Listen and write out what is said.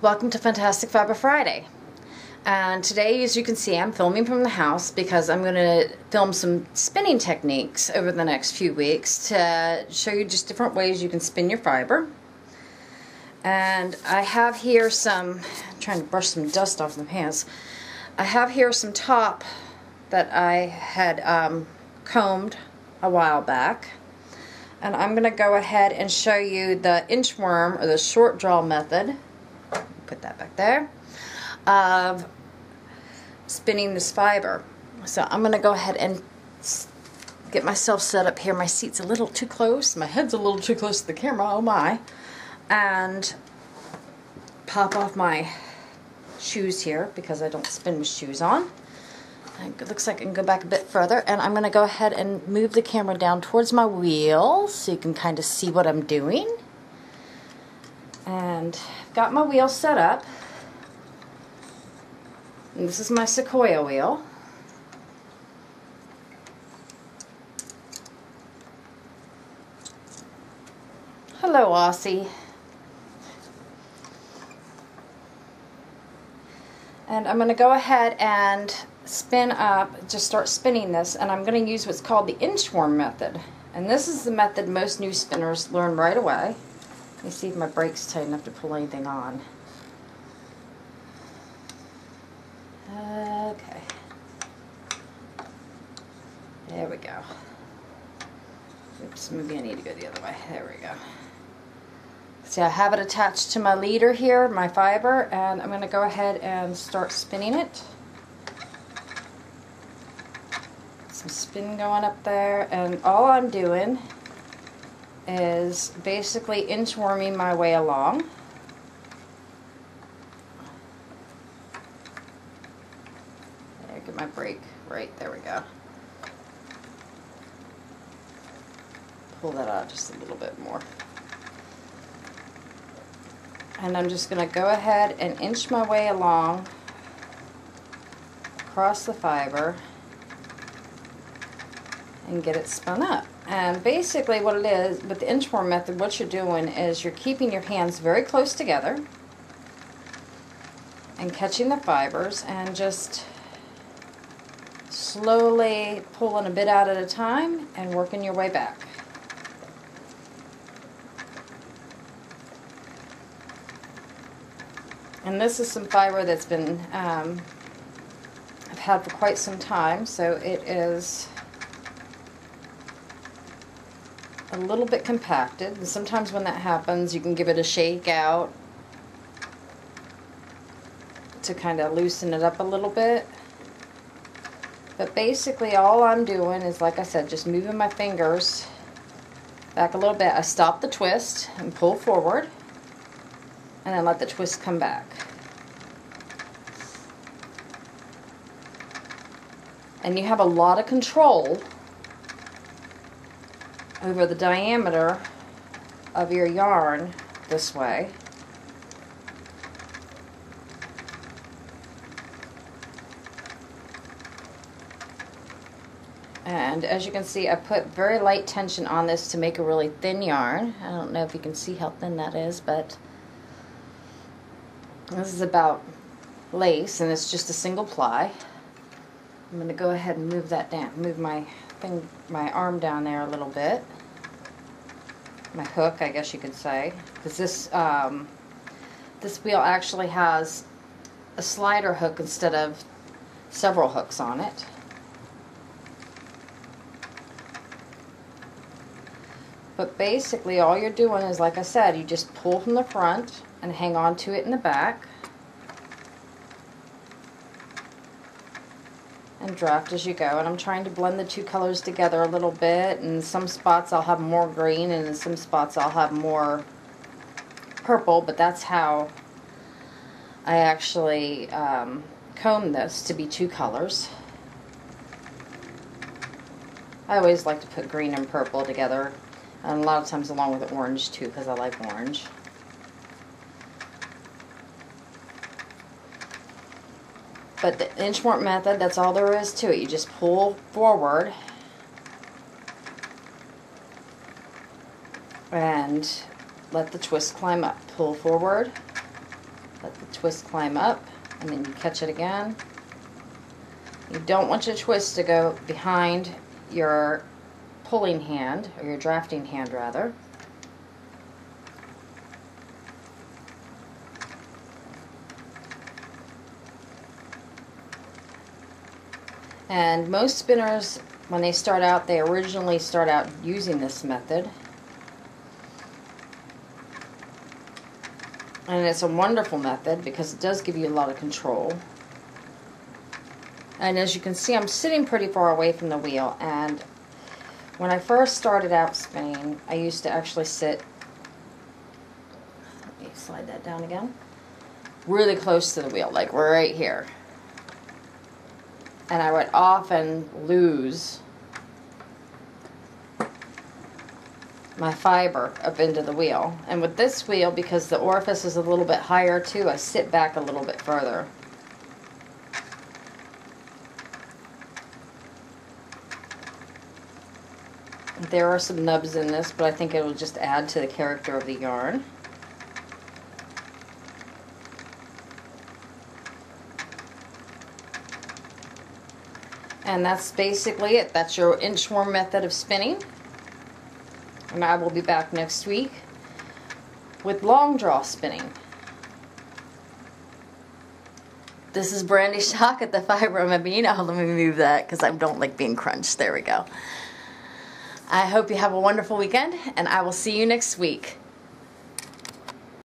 Welcome to Fantastic Fiber Friday. And today, as you can see, I'm filming from the house because I'm going to film some spinning techniques over the next few weeks to show you just different ways you can spin your fiber. And I have here some, I'm trying to brush some dust off my pants. I have here some top that I had um, combed a while back. And I'm going to go ahead and show you the inchworm or the short draw method. Put that back there. Of spinning this fiber. So I'm going to go ahead and get myself set up here. My seat's a little too close. My head's a little too close to the camera. Oh my. And pop off my shoes here because I don't spin with shoes on. It looks like I can go back a bit further and I'm going to go ahead and move the camera down towards my wheel so you can kind of see what I'm doing. And I've got my wheel set up. And this is my Sequoia wheel. Hello, Aussie. And I'm going to go ahead and spin up, just start spinning this, and I'm going to use what's called the inchworm method. And this is the method most new spinners learn right away. Let me see if my brake's tight enough to pull anything on. Okay. There we go. Oops, maybe I need to go the other way. There we go. See, I have it attached to my leader here, my fiber, and I'm going to go ahead and start spinning it. Some spin going up there, and all I'm doing is basically inchworming my way along. There, get my brake right, there we go. Pull that out just a little bit more and I'm just going to go ahead and inch my way along across the fiber and get it spun up. And basically what it is, with the inchworm method, what you're doing is you're keeping your hands very close together and catching the fibers and just slowly pulling a bit out at a time and working your way back. And this is some fiber that's been, um, I've had for quite some time, so it is a little bit compacted. And sometimes when that happens, you can give it a shake out to kind of loosen it up a little bit. But basically all I'm doing is, like I said, just moving my fingers back a little bit. I stop the twist and pull forward and then let the twist come back. And you have a lot of control over the diameter of your yarn this way. And as you can see, I put very light tension on this to make a really thin yarn. I don't know if you can see how thin that is, but this is about lace and it's just a single ply. I'm going to go ahead and move that down, move my thing, my arm down there a little bit. My hook, I guess you could say, because this um, this wheel actually has a slider hook instead of several hooks on it. But basically all you're doing is, like I said, you just pull from the front and hang on to it in the back. And draft as you go. And I'm trying to blend the two colors together a little bit. And some spots I'll have more green and in some spots I'll have more purple. But that's how I actually um, comb this to be two colors. I always like to put green and purple together. And a lot of times along with orange too because I like orange. But the inchworm method, that's all there is to it. You just pull forward and let the twist climb up. Pull forward Let the twist climb up and then you catch it again. You don't want your twist to go behind your pulling hand, or your drafting hand rather. And most spinners, when they start out, they originally start out using this method. And it's a wonderful method because it does give you a lot of control. And as you can see, I'm sitting pretty far away from the wheel. And when I first started out spinning, I used to actually sit, let me slide that down again, really close to the wheel, like right here and I would often lose my fiber up into the wheel. And with this wheel, because the orifice is a little bit higher too, I sit back a little bit further. There are some nubs in this, but I think it will just add to the character of the yarn. And that's basically it. That's your inchworm method of spinning. And I will be back next week with long draw spinning. This is Brandi Schoch at the Fibromabine. Oh, let me move that because I don't like being crunched. There we go. I hope you have a wonderful weekend, and I will see you next week.